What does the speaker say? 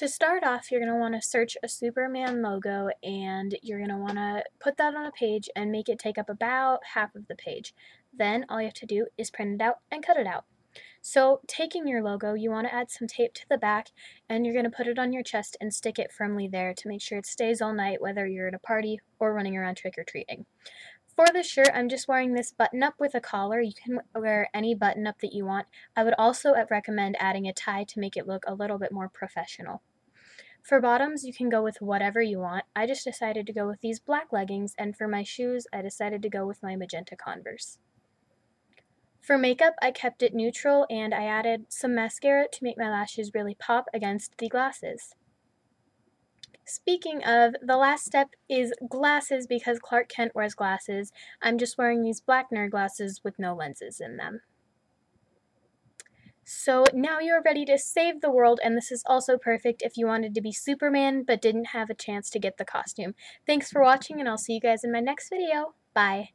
To start off, you're going to want to search a Superman logo and you're going to want to put that on a page and make it take up about half of the page. Then all you have to do is print it out and cut it out. So taking your logo, you want to add some tape to the back and you're going to put it on your chest and stick it firmly there to make sure it stays all night whether you're at a party or running around trick-or-treating. For the shirt, I'm just wearing this button up with a collar. You can wear any button up that you want. I would also recommend adding a tie to make it look a little bit more professional. For bottoms, you can go with whatever you want. I just decided to go with these black leggings, and for my shoes, I decided to go with my magenta Converse. For makeup, I kept it neutral and I added some mascara to make my lashes really pop against the glasses. Speaking of, the last step is glasses because Clark Kent wears glasses. I'm just wearing these black nerd glasses with no lenses in them. So now you're ready to save the world, and this is also perfect if you wanted to be Superman but didn't have a chance to get the costume. Thanks for watching, and I'll see you guys in my next video. Bye.